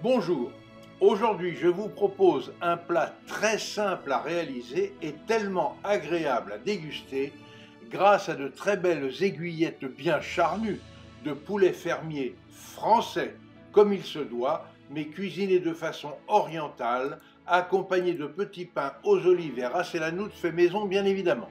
Bonjour, aujourd'hui je vous propose un plat très simple à réaliser et tellement agréable à déguster grâce à de très belles aiguillettes bien charnues de poulet fermier français comme il se doit, mais cuisiné de façon orientale, accompagné de petits pains aux olives et à la fait maison bien évidemment.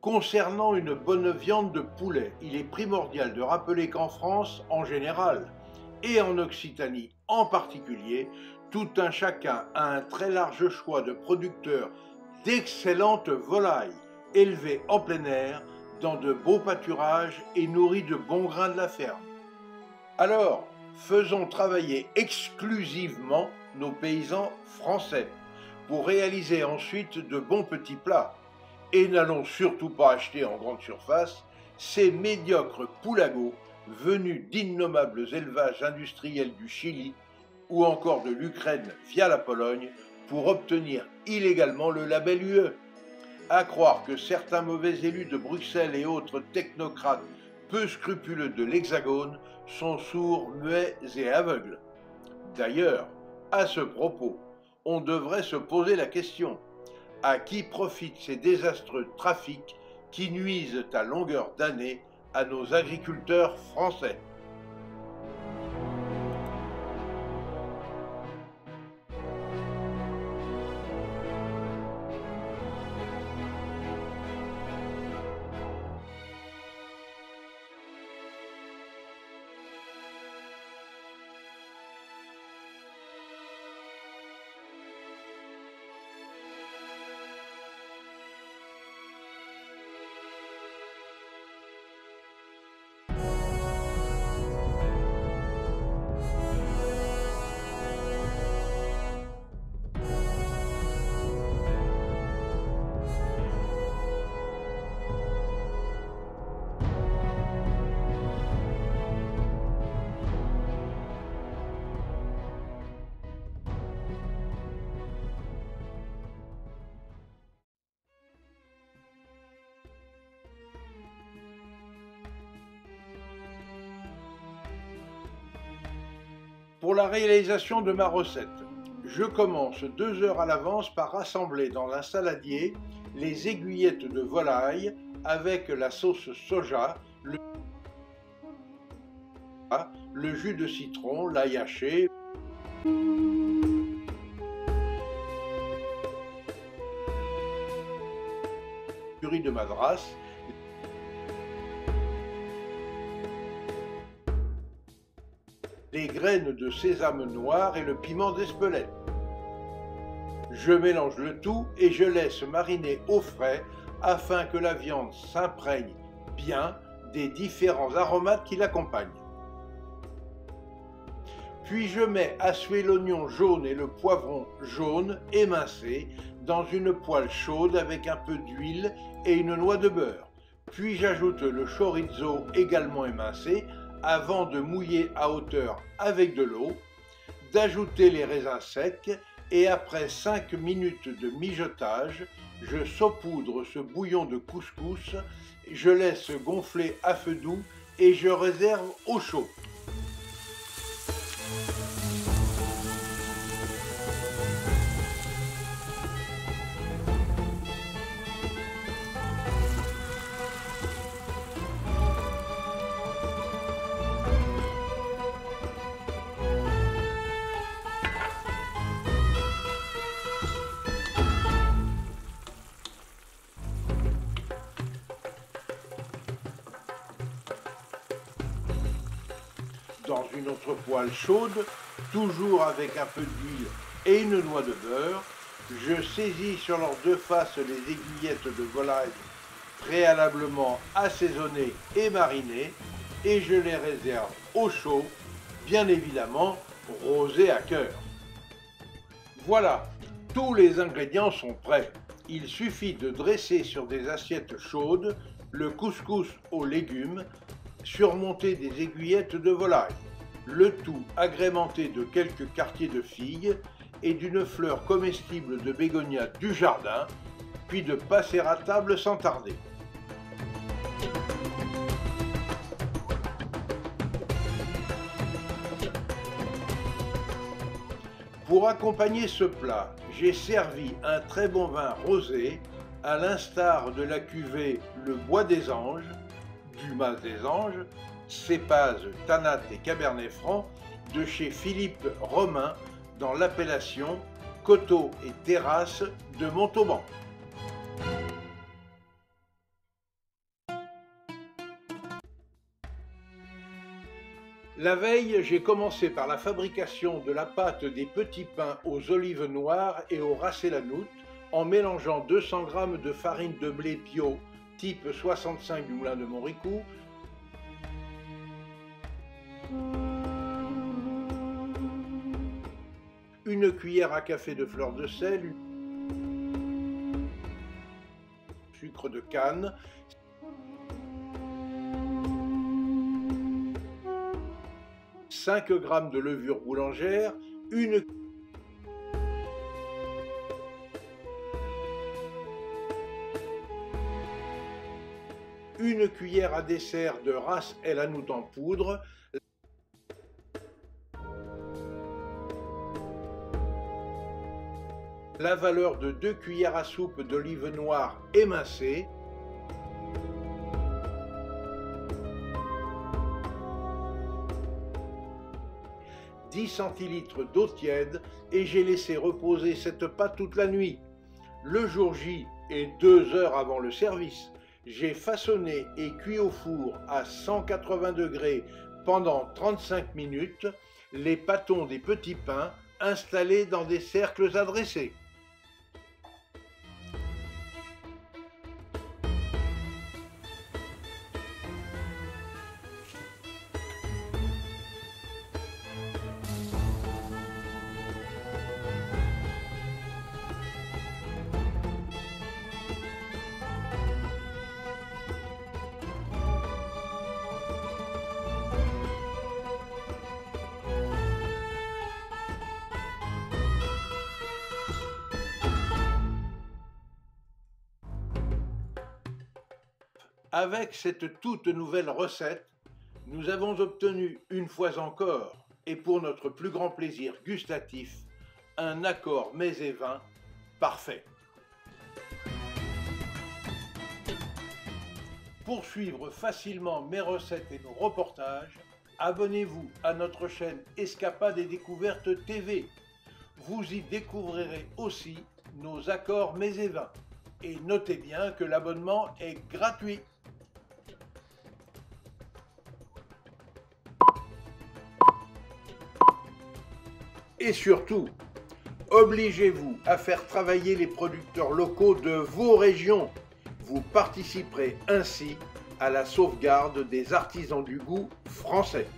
Concernant une bonne viande de poulet, il est primordial de rappeler qu'en France, en général, et en Occitanie en particulier, tout un chacun a un très large choix de producteurs d'excellentes volailles élevées en plein air dans de beaux pâturages et nourries de bons grains de la ferme. Alors, faisons travailler exclusivement nos paysans français pour réaliser ensuite de bons petits plats. Et n'allons surtout pas acheter en grande surface ces médiocres poulagos venus d'innommables élevages industriels du Chili ou encore de l'Ukraine via la Pologne pour obtenir illégalement le label UE. À croire que certains mauvais élus de Bruxelles et autres technocrates peu scrupuleux de l'Hexagone sont sourds, muets et aveugles. D'ailleurs, à ce propos, on devrait se poser la question à qui profitent ces désastreux trafics qui nuisent à longueur d'année à nos agriculteurs français Pour la réalisation de ma recette, je commence deux heures à l'avance par rassembler dans un saladier les aiguillettes de volaille avec la sauce soja, le, jus de citron, l'ail haché, de madras graines de sésame noir et le piment d'Espelette. Je mélange le tout et je laisse mariner au frais afin que la viande s'imprègne bien des différents aromates qui l'accompagnent. Puis je mets à suer l'oignon jaune et le poivron jaune émincé dans une poêle chaude avec un peu d'huile et une noix de beurre. Puis j'ajoute le chorizo également émincé avant de mouiller à hauteur avec de l'eau, d'ajouter les raisins secs et après 5 minutes de mijotage, je saupoudre ce bouillon de couscous, je laisse gonfler à feu doux et je réserve au chaud. Autre poêle chaude, toujours avec un peu d'huile et une noix de beurre. Je saisis sur leurs deux faces les aiguillettes de volaille préalablement assaisonnées et marinées et je les réserve au chaud, bien évidemment rosé à cœur. Voilà, tous les ingrédients sont prêts. Il suffit de dresser sur des assiettes chaudes le couscous aux légumes surmonté des aiguillettes de volaille, le tout agrémenté de quelques quartiers de figues et d'une fleur comestible de bégonia du jardin, puis de passer à table sans tarder. Pour accompagner ce plat, j'ai servi un très bon vin rosé, à l'instar de la cuvée Le Bois des Anges, du Mas des Anges, cépage, Tanat et Cabernet Franc de chez Philippe Romain dans l'appellation Coteau et Terrasse de Montauban. La veille, j'ai commencé par la fabrication de la pâte des petits pains aux olives noires et au racélanout en mélangeant 200 g de farine de blé bio type 65 du moulin de Montricou, une cuillère à café de fleur de sel, sucre de canne, 5 g de levure boulangère, une une cuillère à dessert de race El Hanout en poudre, la valeur de 2 cuillères à soupe d'olive noire émincée, « 10 centilitres d'eau tiède et j'ai laissé reposer cette pâte toute la nuit. Le jour J et deux heures avant le service, j'ai façonné et cuit au four à 180 degrés pendant 35 minutes les pâtons des petits pains installés dans des cercles adressés. Avec cette toute nouvelle recette, nous avons obtenu une fois encore, et pour notre plus grand plaisir gustatif, un accord mets et vin parfait. Pour suivre facilement mes recettes et nos reportages, abonnez-vous à notre chaîne Escapade et Découvertes TV. Vous y découvrirez aussi nos accords mets et vins. Et notez bien que l'abonnement est gratuit. Et surtout, obligez-vous à faire travailler les producteurs locaux de vos régions. Vous participerez ainsi à la sauvegarde des artisans du goût français.